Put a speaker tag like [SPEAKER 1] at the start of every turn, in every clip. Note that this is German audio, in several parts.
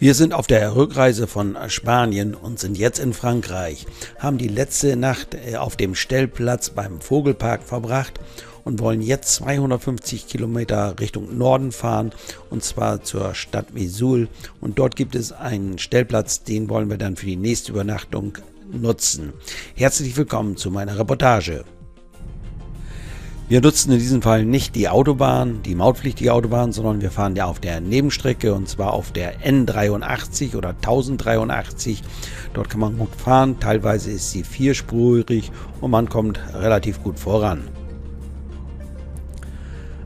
[SPEAKER 1] Wir sind auf der Rückreise von Spanien und sind jetzt in Frankreich, haben die letzte Nacht äh, auf dem Stellplatz beim Vogelpark verbracht und wollen jetzt 250 Kilometer Richtung Norden fahren und zwar zur Stadt Vesoul und dort gibt es einen Stellplatz, den wollen wir dann für die nächste Übernachtung nutzen. Herzlich willkommen zu meiner Reportage. Wir nutzen in diesem Fall nicht die Autobahn, die mautpflichtige Autobahn, sondern wir fahren ja auf der Nebenstrecke und zwar auf der N83 oder 1083. Dort kann man gut fahren, teilweise ist sie vierspurig und man kommt relativ gut voran.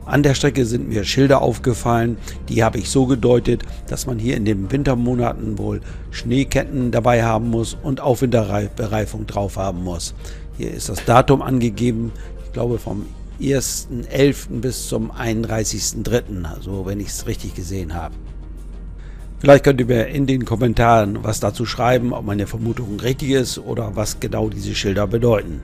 [SPEAKER 1] An der Strecke sind mir Schilder aufgefallen, die habe ich so gedeutet, dass man hier in den Wintermonaten wohl Schneeketten dabei haben muss und auch Winterbereifung drauf haben muss. Hier ist das Datum angegeben, ich glaube vom 1.11. bis zum 31.03., also wenn ich es richtig gesehen habe. Vielleicht könnt ihr mir in den Kommentaren was dazu schreiben, ob meine Vermutung richtig ist oder was genau diese Schilder bedeuten.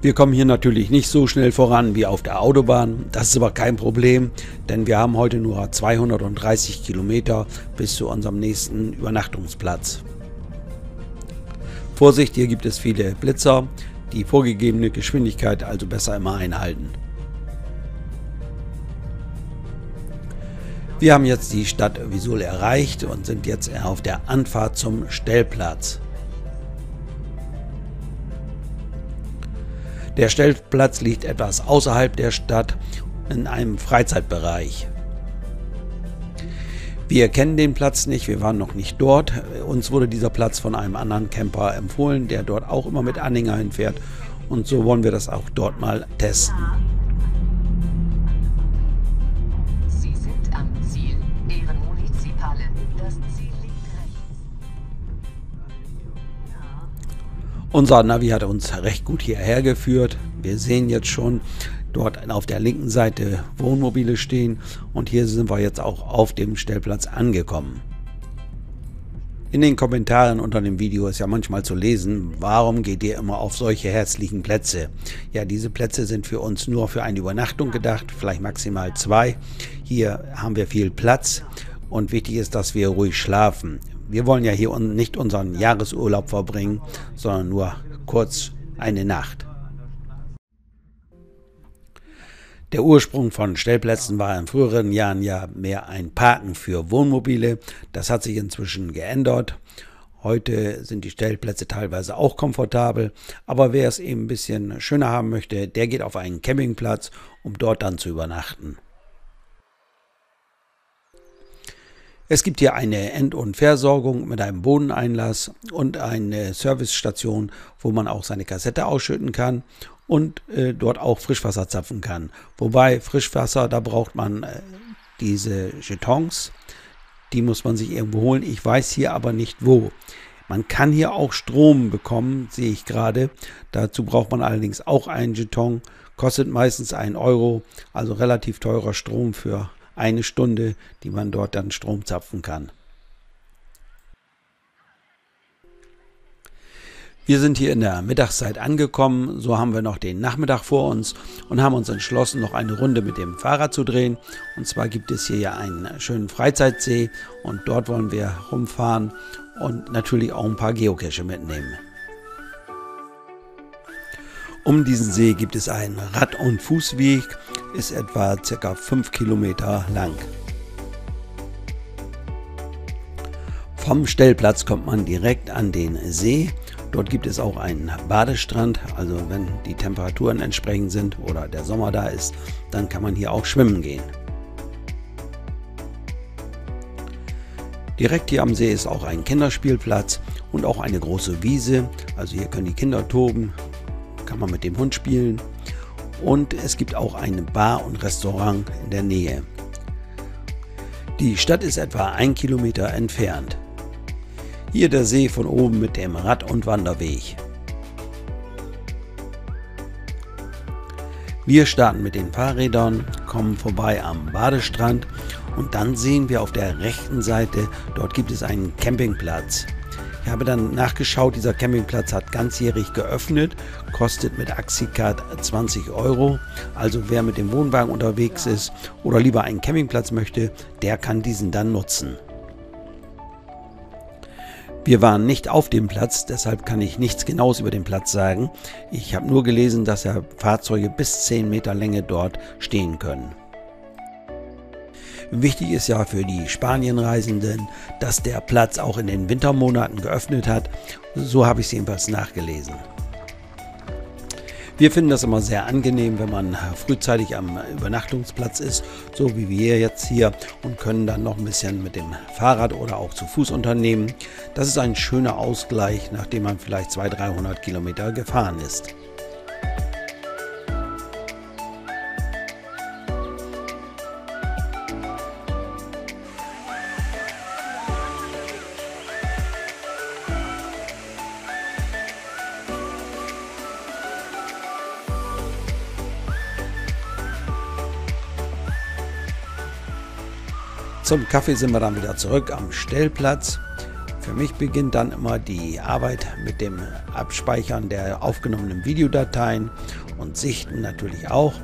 [SPEAKER 1] Wir kommen hier natürlich nicht so schnell voran wie auf der Autobahn. Das ist aber kein Problem, denn wir haben heute nur 230 Kilometer bis zu unserem nächsten Übernachtungsplatz. Vorsicht, hier gibt es viele Blitzer, die vorgegebene Geschwindigkeit also besser immer einhalten. Wir haben jetzt die Stadt Visul erreicht und sind jetzt auf der Anfahrt zum Stellplatz. Der Stellplatz liegt etwas außerhalb der Stadt in einem Freizeitbereich. Wir kennen den Platz nicht, wir waren noch nicht dort. Uns wurde dieser Platz von einem anderen Camper empfohlen, der dort auch immer mit Anhänger hinfährt. Und so wollen wir das auch dort mal testen. Sie sind am Ziel. Ehrenmunicipale. Das Ziel liegt rechts. Unser Navi hat uns recht gut hierher geführt. Wir sehen jetzt schon, dort auf der linken Seite Wohnmobile stehen und hier sind wir jetzt auch auf dem Stellplatz angekommen. In den Kommentaren unter dem Video ist ja manchmal zu lesen, warum geht ihr immer auf solche herzlichen Plätze? Ja, diese Plätze sind für uns nur für eine Übernachtung gedacht, vielleicht maximal zwei. Hier haben wir viel Platz und wichtig ist, dass wir ruhig schlafen. Wir wollen ja hier nicht unseren Jahresurlaub verbringen, sondern nur kurz eine Nacht. Der Ursprung von Stellplätzen war in früheren Jahren ja mehr ein Parken für Wohnmobile. Das hat sich inzwischen geändert. Heute sind die Stellplätze teilweise auch komfortabel, aber wer es eben ein bisschen schöner haben möchte, der geht auf einen Campingplatz, um dort dann zu übernachten. Es gibt hier eine End- und Versorgung mit einem Bodeneinlass und eine Servicestation, wo man auch seine Kassette ausschütten kann und äh, dort auch Frischwasser zapfen kann. Wobei Frischwasser, da braucht man äh, diese Jetons, die muss man sich irgendwo holen. Ich weiß hier aber nicht wo. Man kann hier auch Strom bekommen, sehe ich gerade. Dazu braucht man allerdings auch einen Jeton. Kostet meistens einen Euro, also relativ teurer Strom für eine Stunde, die man dort dann Strom zapfen kann. Wir sind hier in der Mittagszeit angekommen, so haben wir noch den Nachmittag vor uns und haben uns entschlossen, noch eine Runde mit dem Fahrrad zu drehen. Und zwar gibt es hier ja einen schönen Freizeitsee und dort wollen wir rumfahren und natürlich auch ein paar Geocache mitnehmen. Um diesen See gibt es einen Rad- und Fußweg, ist etwa ca. 5 Kilometer lang. Vom Stellplatz kommt man direkt an den See Dort gibt es auch einen Badestrand, also wenn die Temperaturen entsprechend sind oder der Sommer da ist, dann kann man hier auch schwimmen gehen. Direkt hier am See ist auch ein Kinderspielplatz und auch eine große Wiese. Also hier können die Kinder toben, kann man mit dem Hund spielen. Und es gibt auch eine Bar und Restaurant in der Nähe. Die Stadt ist etwa ein Kilometer entfernt. Hier der See von oben mit dem Rad- und Wanderweg. Wir starten mit den Fahrrädern, kommen vorbei am Badestrand und dann sehen wir auf der rechten Seite, dort gibt es einen Campingplatz. Ich habe dann nachgeschaut, dieser Campingplatz hat ganzjährig geöffnet, kostet mit Axicard 20 Euro. Also wer mit dem Wohnwagen unterwegs ist oder lieber einen Campingplatz möchte, der kann diesen dann nutzen. Wir waren nicht auf dem Platz, deshalb kann ich nichts Genaues über den Platz sagen. Ich habe nur gelesen, dass ja Fahrzeuge bis 10 Meter Länge dort stehen können. Wichtig ist ja für die Spanienreisenden, dass der Platz auch in den Wintermonaten geöffnet hat. So habe ich es jedenfalls nachgelesen. Wir finden das immer sehr angenehm, wenn man frühzeitig am Übernachtungsplatz ist, so wie wir jetzt hier und können dann noch ein bisschen mit dem Fahrrad oder auch zu Fuß unternehmen. Das ist ein schöner Ausgleich, nachdem man vielleicht 200, 300 Kilometer gefahren ist. Zum Kaffee sind wir dann wieder zurück am Stellplatz. Für mich beginnt dann immer die Arbeit mit dem Abspeichern der aufgenommenen Videodateien und Sichten natürlich auch.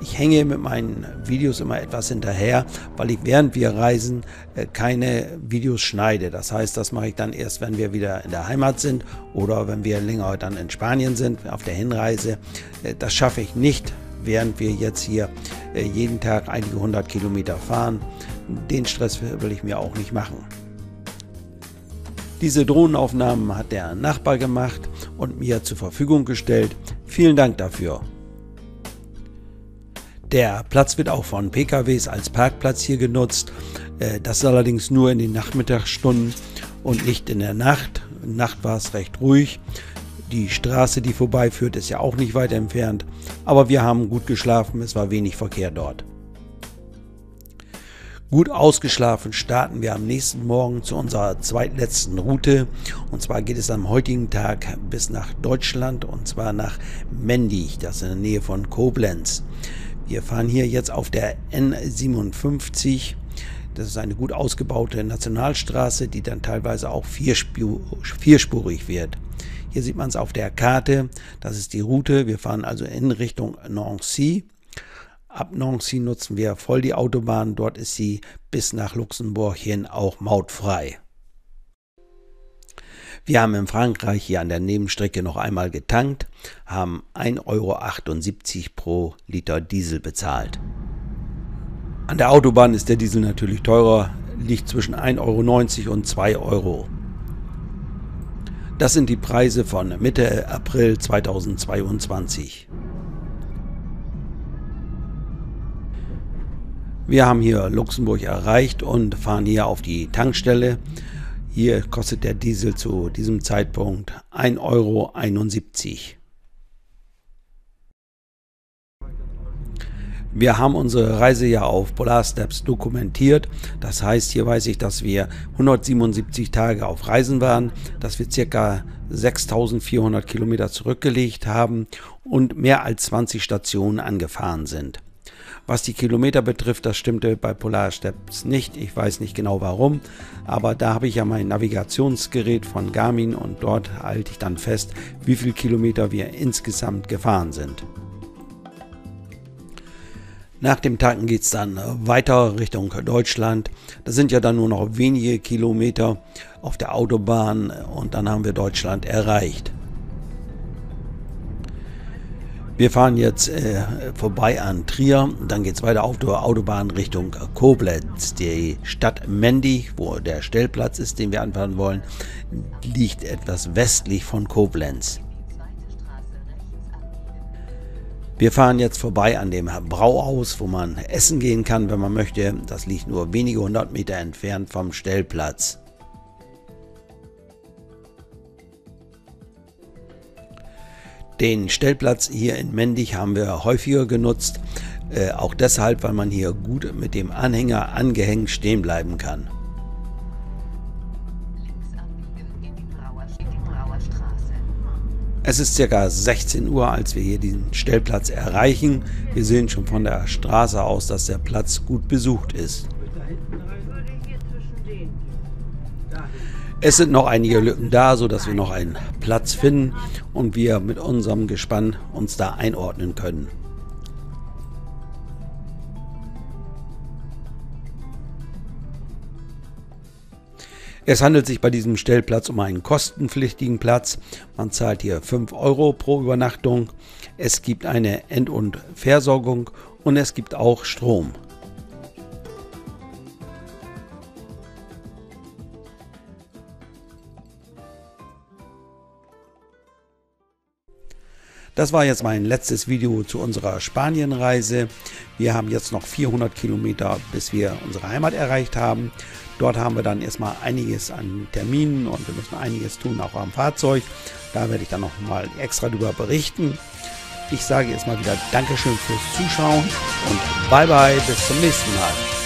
[SPEAKER 1] Ich hänge mit meinen Videos immer etwas hinterher, weil ich während wir reisen äh, keine Videos schneide. Das heißt, das mache ich dann erst, wenn wir wieder in der Heimat sind oder wenn wir länger dann in Spanien sind, auf der Hinreise. Äh, das schaffe ich nicht, während wir jetzt hier äh, jeden Tag einige hundert Kilometer fahren. Den Stress will ich mir auch nicht machen. Diese Drohnenaufnahmen hat der Nachbar gemacht und mir zur Verfügung gestellt. Vielen Dank dafür. Der Platz wird auch von PKWs als Parkplatz hier genutzt. Äh, das ist allerdings nur in den Nachmittagsstunden und nicht in der Nacht. In der Nacht war es recht ruhig. Die Straße, die vorbeiführt, ist ja auch nicht weit entfernt. Aber wir haben gut geschlafen, es war wenig Verkehr dort. Gut ausgeschlafen starten wir am nächsten Morgen zu unserer zweitletzten Route. Und zwar geht es am heutigen Tag bis nach Deutschland und zwar nach Mendig, das ist in der Nähe von Koblenz. Wir fahren hier jetzt auf der N57. Das ist eine gut ausgebaute Nationalstraße, die dann teilweise auch vierspurig wird. Hier sieht man es auf der Karte. Das ist die Route. Wir fahren also in Richtung Nancy. Ab Nancy nutzen wir voll die Autobahn. Dort ist sie bis nach Luxemburg hin auch mautfrei. Wir haben in Frankreich hier an der Nebenstrecke noch einmal getankt, haben 1,78 Euro pro Liter Diesel bezahlt. An der Autobahn ist der Diesel natürlich teurer, liegt zwischen 1,90 Euro und 2 Euro. Das sind die Preise von Mitte April 2022. Wir haben hier Luxemburg erreicht und fahren hier auf die Tankstelle. Hier kostet der Diesel zu diesem Zeitpunkt 1,71 Euro. Wir haben unsere Reise ja auf Polar Steps dokumentiert. Das heißt, hier weiß ich, dass wir 177 Tage auf Reisen waren, dass wir ca. 6400 Kilometer zurückgelegt haben und mehr als 20 Stationen angefahren sind. Was die Kilometer betrifft, das stimmte bei Polar Steps nicht. Ich weiß nicht genau warum, aber da habe ich ja mein Navigationsgerät von Garmin und dort halte ich dann fest, wie viele Kilometer wir insgesamt gefahren sind. Nach dem Tanken geht es dann weiter Richtung Deutschland. Das sind ja dann nur noch wenige Kilometer auf der Autobahn und dann haben wir Deutschland erreicht. Wir fahren jetzt äh, vorbei an Trier, dann geht es weiter auf der Autobahn Richtung Koblenz. Die Stadt Mendig, wo der Stellplatz ist, den wir anfahren wollen, liegt etwas westlich von Koblenz. Wir fahren jetzt vorbei an dem Brauhaus, wo man essen gehen kann, wenn man möchte. Das liegt nur wenige hundert Meter entfernt vom Stellplatz. Den Stellplatz hier in Mendig haben wir häufiger genutzt, äh, auch deshalb, weil man hier gut mit dem Anhänger angehängt stehen bleiben kann. Es ist circa 16 Uhr, als wir hier den Stellplatz erreichen. Wir sehen schon von der Straße aus, dass der Platz gut besucht ist. Es sind noch einige Lücken da, sodass wir noch einen Platz finden und wir mit unserem Gespann uns da einordnen können. Es handelt sich bei diesem Stellplatz um einen kostenpflichtigen Platz. Man zahlt hier 5 Euro pro Übernachtung. Es gibt eine End- und Versorgung und es gibt auch Strom. Das war jetzt mein letztes Video zu unserer Spanienreise. Wir haben jetzt noch 400 Kilometer, bis wir unsere Heimat erreicht haben. Dort haben wir dann erstmal einiges an Terminen und wir müssen einiges tun, auch am Fahrzeug. Da werde ich dann noch mal extra darüber berichten. Ich sage erstmal wieder Dankeschön fürs Zuschauen und bye bye, bis zum nächsten Mal.